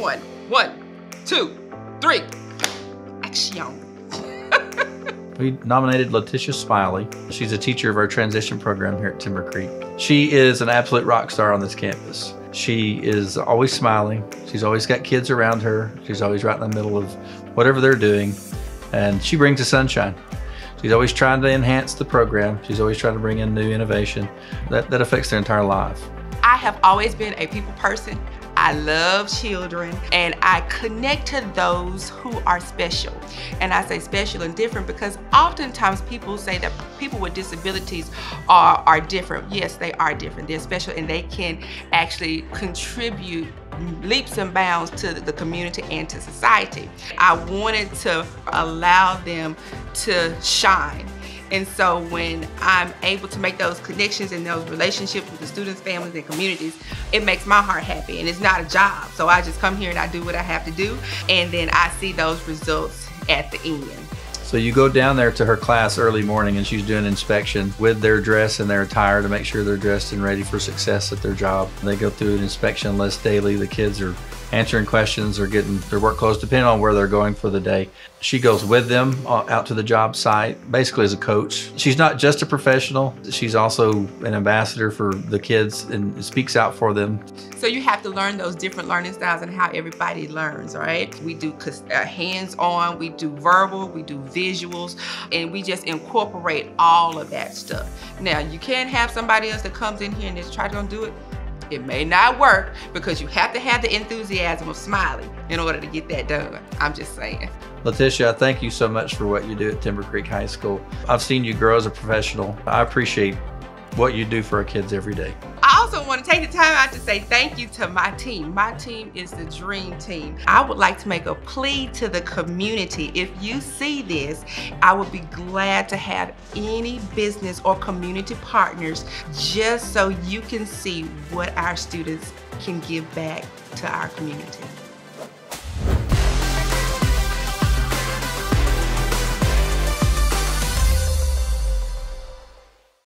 One. One, two, three. Action. We nominated Letitia Smiley. She's a teacher of our transition program here at Timber Creek. She is an absolute rock star on this campus. She is always smiling. She's always got kids around her. She's always right in the middle of whatever they're doing. And she brings the sunshine. She's always trying to enhance the program. She's always trying to bring in new innovation that, that affects their entire life. I have always been a people person. I love children and I connect to those who are special. And I say special and different because oftentimes people say that people with disabilities are, are different. Yes, they are different. They're special and they can actually contribute leaps and bounds to the community and to society. I wanted to allow them to shine. And so when I'm able to make those connections and those relationships with the students, families, and communities, it makes my heart happy. And it's not a job. So I just come here and I do what I have to do. And then I see those results at the end. So you go down there to her class early morning and she's doing inspection with their dress and their attire to make sure they're dressed and ready for success at their job. They go through an inspection list daily. The kids are answering questions or getting their work clothes depending on where they're going for the day. She goes with them uh, out to the job site basically as a coach. She's not just a professional, she's also an ambassador for the kids and speaks out for them. So you have to learn those different learning styles and how everybody learns, right? We do uh, hands-on, we do verbal, we do visuals, and we just incorporate all of that stuff. Now, you can't have somebody else that comes in here and just try to do it. It may not work because you have to have the enthusiasm of smiling in order to get that done. I'm just saying. Letitia, I thank you so much for what you do at Timber Creek High School. I've seen you grow as a professional. I appreciate what you do for our kids every day. Want to take the time out to say thank you to my team. My team is the dream team. I would like to make a plea to the community. If you see this, I would be glad to have any business or community partners just so you can see what our students can give back to our community.